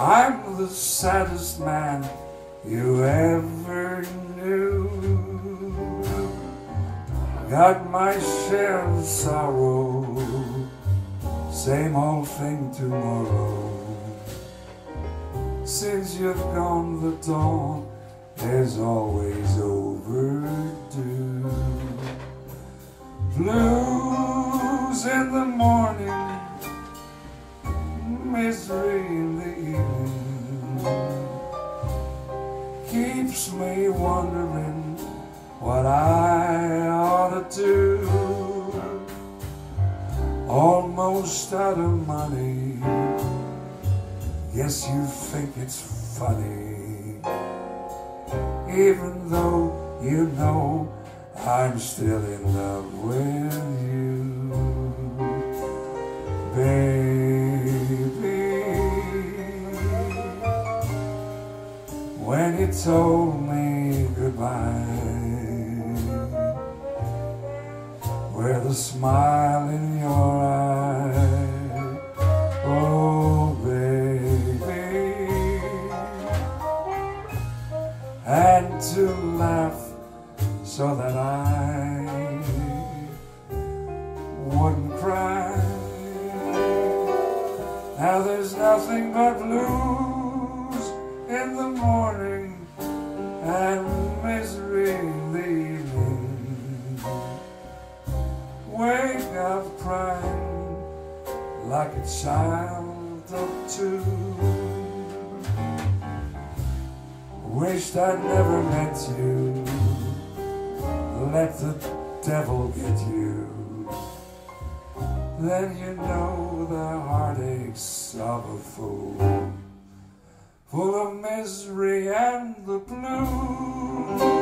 I'm the saddest man you ever knew. Got my share of sorrow, same old thing tomorrow. Since you've gone, the dawn is always overdue. Blues in the in the evening. Keeps me wondering what I ought to do. Almost out of money, guess you think it's funny, even though you know I'm still in love with you, When you told me goodbye, with a smile in your eye, oh baby, and to laugh so that I wouldn't cry. Now there's nothing but blues in the morning and misery evening. Wake up crying like a child of two. Wished I'd never met you. Let the devil get you. Then you know the heartaches of a fool full of misery and the blues.